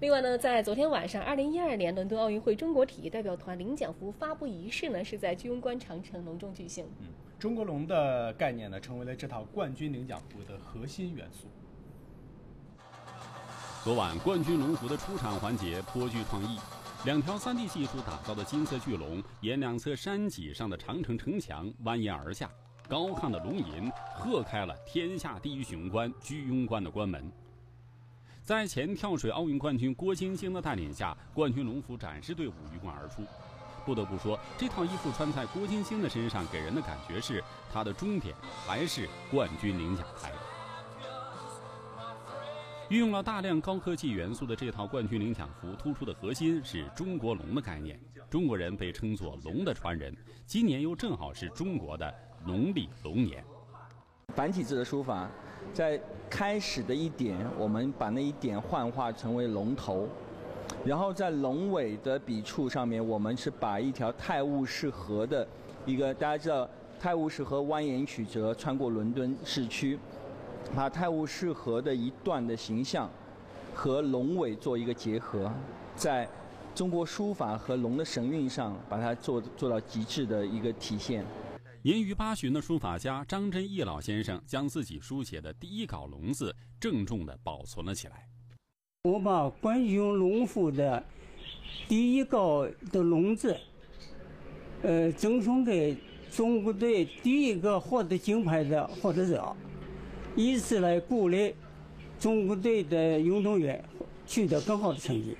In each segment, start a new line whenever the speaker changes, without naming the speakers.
另外呢，在昨天晚上，二零一二年伦敦奥运会中国体育代表团领奖服发布仪式呢，是在居庸关长城隆重举行。
嗯，中国龙的概念呢，成为了这套冠军领奖服的核心元素。
昨晚冠军龙服的出场环节颇具创意，两条 3D 技术打造的金色巨龙沿两侧山脊上的长城城墙蜿蜒而下，高亢的龙吟喝开了天下第一雄关居庸关的关门。在前跳水奥运冠军郭晶晶的带领下，冠军龙服展示队伍鱼贯而出。不得不说，这套衣服穿在郭晶晶的身上，给人的感觉是她的终点还是冠军领奖台。运用了大量高科技元素的这套冠军领奖服，突出的核心是中国龙的概念。中国人被称作龙的传人，今年又正好是中国的农历龙年。
繁体字的书法。在开始的一点，我们把那一点幻化成为龙头，然后在龙尾的笔触上面，我们是把一条泰晤士河的一个大家知道泰晤士河蜿蜒曲折穿过伦敦市区，把泰晤士河的一段的形象和龙尾做一个结合，在中国书法和龙的神韵上把它做做到极致的一个体现。
年逾八旬的书法家张真义老先生将自己书写的第一稿龙字郑重地保存了起来。
我把冠军龙服的第一稿的龙字，呃，赠送给中国队第一个获得金牌的获得者，以此来鼓励中国队的运动员取得更好的成绩。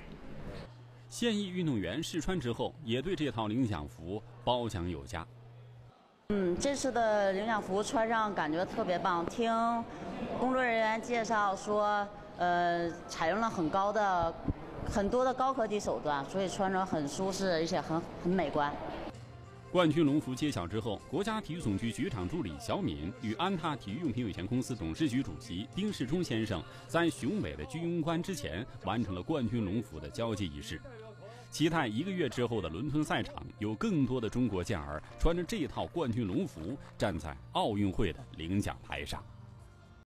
现役运动员试穿之后，也对这套领奖服褒奖有加。
嗯，这次的领奖服穿上感觉特别棒。听工作人员介绍说，呃，采用了很高的、很多的高科技手段，所以穿着很舒适，而且很很美观。
冠军龙服揭晓之后，国家体育总局局长助理小敏与安踏体育用品有限公司董事局主席丁世忠先生在雄伟的居庸关之前完成了冠军龙服的交接仪式。期待一个月之后的伦敦赛场，有更多的中国健儿穿着这套冠军龙服站在奥运会的领奖台上。